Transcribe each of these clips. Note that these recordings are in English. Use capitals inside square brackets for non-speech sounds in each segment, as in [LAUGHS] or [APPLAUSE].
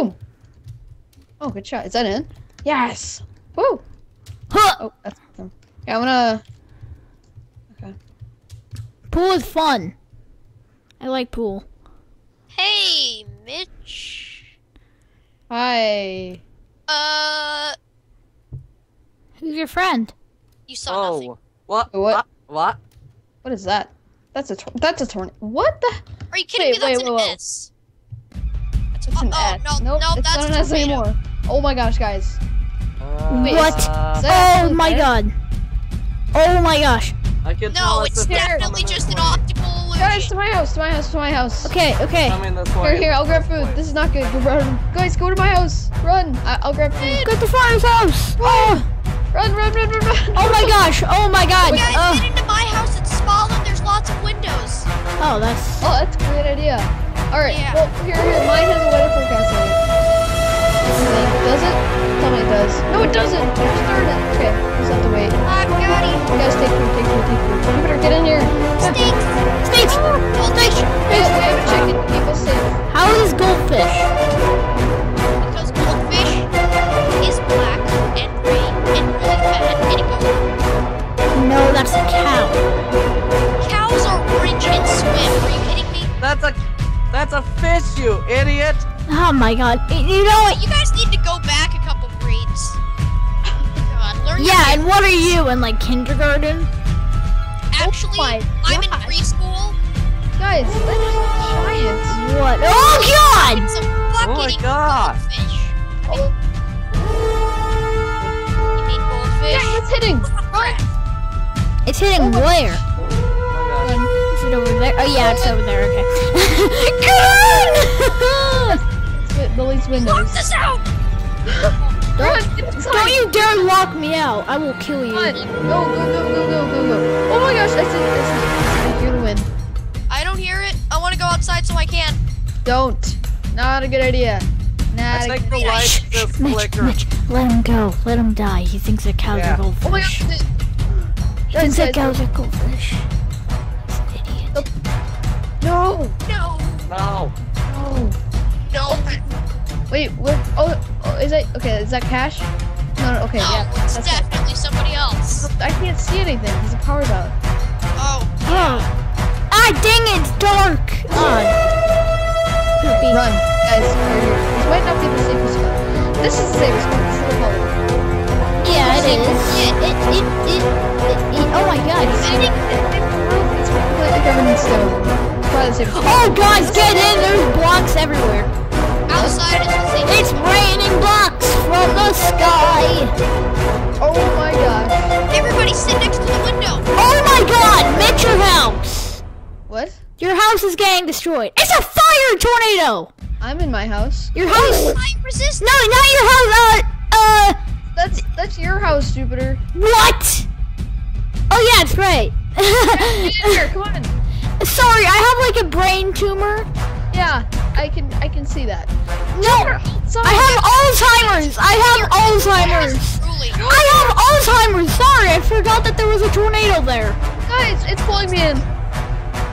Boom. Oh, good shot. Is that in? Yes. Woo. Huh. Oh, that's awesome. Yeah, I'm gonna. Okay. Pool is fun. I like pool. Hey, Mitch. Hi. Uh, Who's your friend? you saw nothing. Oh, what? What? What? What? What is that? That's a tor- that's a tornant. What the? Are you kidding Wait, me? That's wait, an wait, wait. S. It's Oh, an oh, S. no, nope, no, it's that's not an a S tomato. anymore. Oh my gosh, guys. Uh, Wait, What? uh, Oh my there? god. Oh my gosh. I can tell No, it's definitely just an way. optical illusion. Guys, to my house, to my house, to my house. Okay, okay. Coming this. Here, here, I'll grab food. way. This is not good. Go run. Guys, go to my house. Run. I- I'll grab food. Go to Fire's house. Oh, Run, run, run, run, run. oh my gosh. Oh my god. Guys, Uh, get into my house. It's small and there's lots of windows. oh, that's. Oh, that's a great idea. Alright, Yeah. well, here, here, mine has a weather forecast on it. Does it? Tell me it does. No, it doesn't! It started. Okay, just have to wait. Ah, got him. You guys take food, take food, take food. You better get in here. Steaks. Snakes. Goldfish. Hey, we have a chicken. Keep us safe. How is goldfish? Oh my god. Y- You know what? You guys need to go back a couple breeds. [LAUGHS] God, learn Yeah, and what are you in like kindergarten? Actually, Oh I'm in preschool. Guys, that is giant. What? Oh god! It's a fucking Oh my God. goldfish. Oh, You mean goldfish? yeah, it's hitting. Crap. It's hitting Oh my- where? Oh my gosh. Run. Is it over there? Oh yeah, it's over there. Okay. [LAUGHS] [LAUGHS] Come on! It's Lock this out! Run, get inside. Don't you dare lock me out! I will kill you. Go, go, go, go, go, go, go. Oh my gosh, I see, I see. I hear the wind. I don't hear it. I want to go outside so I can. Don't. Not a good idea. Not I a think good the lights just Mitch, flicker. Mitch, let him go. Let him die. He thinks that cows Yeah. are goldfish. Oh my gosh. he thinks that cows are goldfish. He's an idiot. No. No, No. No. no, Wait, what? Oh, oh, is that okay? Is that cash? No, no. Okay, no. yeah. it's That's it. definitely somebody else. I can't see anything because the power's out. Oh, Oh. Ah, dang it! It's dark. Ah. Poopy. Run, guys. This might not be the safest spot. This is the safest spot. This is the hole. Yeah, it is. It, it, it, it, it, it- oh my god. It's, it, it, it's completely covered in stone. It's probably the safest spot. Oh, guys, get in! There's blocks everywhere. It's raining blocks from the sky. Oh my gosh. Everybody sit next to the window. Oh my god, Mitch, your house. What? Your house is getting destroyed. It's a fire tornado. I'm in my house. Your house. I resist. No, not your house. Uh, uh, That's that's your house, Jupiter. what? Oh yeah, it's right. Get in here. [LAUGHS] Come on. Sorry, I have like a brain tumor. Yeah, I can I can see that. No, Sorry. I have Alzheimer's. I have Alzheimer's. I have Alzheimer's. Sorry, I forgot that there was a tornado there. Guys, it's pulling me in.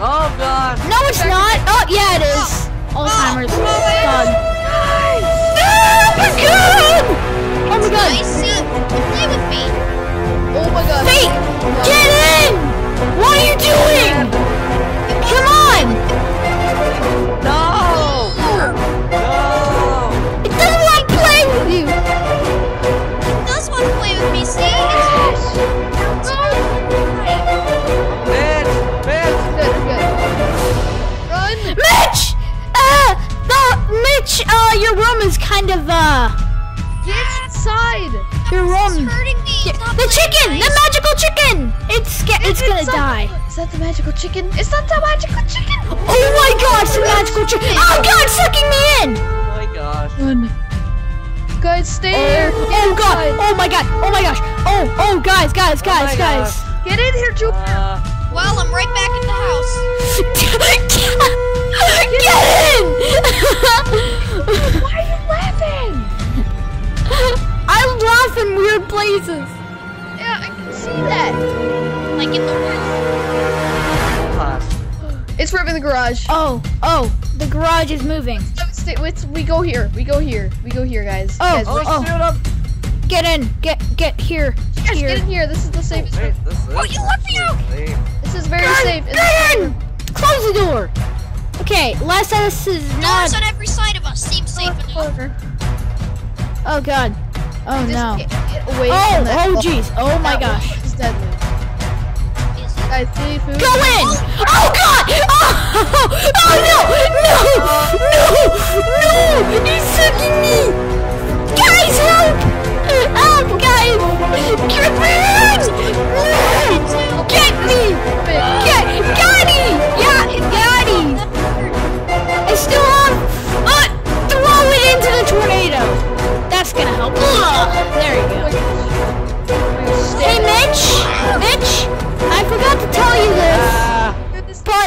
Oh god. No, it's not. Oh, yeah, it is. Oh, oh, Alzheimer's. Oh, god. Oh my god! Oh my god. I see. Play with me. Oh my gosh. Wait! Get the chicken! The magical chicken! It's, sca- it's gonna die. Is that the magical chicken? Is that the magical chicken? Oh my gosh, the magical chicken! Oh god, sucking me in! Oh my gosh. Run. Guys, stay Oh, there. Get oh god, oh my god, oh my gosh. Oh, oh guys, guys, guys, my guys. Get in here, Jupiter. Uh, Well, I'm right back at the house. [LAUGHS] Get in! Why are you laughing? I laugh in weird places. Yeah, I can see that. Like in the gosh. It's ripping the garage. Oh, oh, the garage is moving. Stop, stay, let's, we go here. We go here. We go here, guys. Oh, guys, Oh, oh. shoot! Get in. Get get here. guys, here. get in here. This is the oh, safest. Wait, this is Oh, you left me out! safe. This is very Get safe. Get in! Close the door. Okay, last of this is not. Doors on every side of us seem safe enough. Corner. Oh god. Oh no. get, get Oh, oh jeez. Oh my That gosh. one is deadly. Is it? Guys, food. Go in! Oh, oh god! Oh, oh no! No! No! No! He's sucking me! Guys, help! Help, guys! Get me! Get me!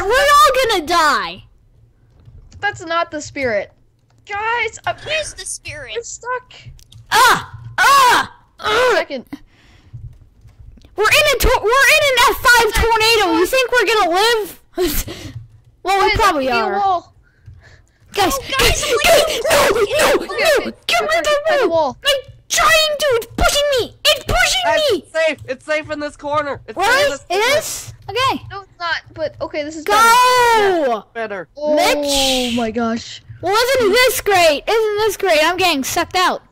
But we're all gonna die. That's not the spirit. Guys, I'm, Where's the spirit? I'm stuck. Ah! Ah! Ugh. Second. We're in a tor- we're in an F5 tornado. You think we're gonna live? well, we Guys, probably I'm hitting a are. wall. Guys, Oh, guys, guys, guys, no, no, Okay, no! okay. Get rid of Find the the wall! wall. I'm trying to. It's pushing me. It's pushing guys, me. it's safe. It's safe in this corner. It's safe in this It Okay. No, it's not. But okay, this is better. Go. Better. Oh Mitch. my gosh. Well, isn't this great? Isn't this great? I'm getting sucked out.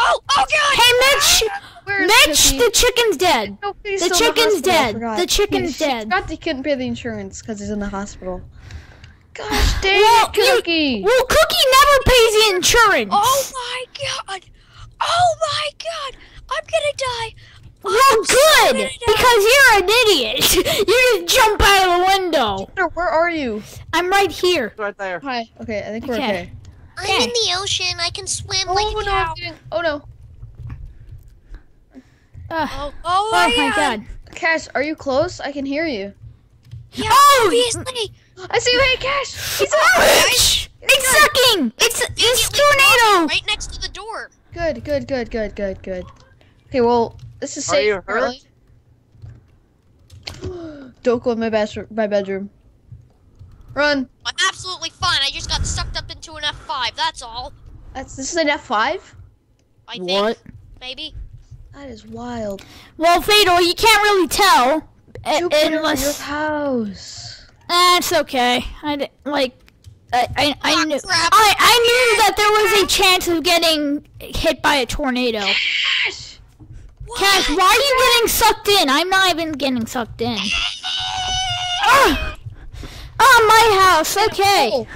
Oh, oh god! Hey, Mitch! Where's Mitch, Cookie? the chicken's dead. No, he's the still in chicken's hospital, dead. The chicken's He- he dead. Forgot he couldn't pay the insurance because he's in the hospital. Gosh dang Well, it, you- Cookie! Well, Cookie never pays the insurance. Oh my god! Oh my god! I'm gonna die! well, I'm good, gonna because you're an idiot. [LAUGHS] you just jump out of the window. Peter, Where are you? I'm right here. Right there. Hi. Okay, I think we're Okay. okay. I'm in the ocean. I can swim Oh like no! a cow. I'm getting- Oh no! Ugh. Oh, oh, oh my am. god. Cash, are you close? I can hear you. Yeah, Oh, obviously. [GASPS] I see you. Hey, Cash. He's [LAUGHS] Oh, up. Mitch! It's sucking. It's it's Immediately tornado. Right next to the door. Good, good, good, good, good, good. Okay, well, this is safe. Are safe. you hurt? apparently. [GASPS] Don't go in my bathroom. My bedroom. Run. I'm absolutely fine. I just got sucked up into an F5. That's all. That's this is an F five. I think. What? Maybe. That is wild. Well, Fatal, you can't really tell. uh, You put in your house. that's okay. I di- like. I, I, I knew. I, I knew that there was a chance of getting hit by a tornado. Cash. What? Cash, why are you getting sucked in? I'm not even getting sucked in. Ah! Oh, my house. Okay.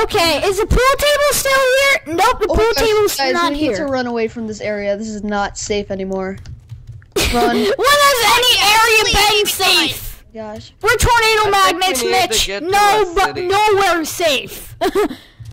Okay. Is the pool table still here? Nope, the oh pool my gosh, table's guys, not we need to run away from this area. This is not safe anymore. [LAUGHS] Run. when has any area been leave me behind. safe? Gosh. We're tornado I magnets, need to Mitch. get to No, but city. nowhere safe. [LAUGHS]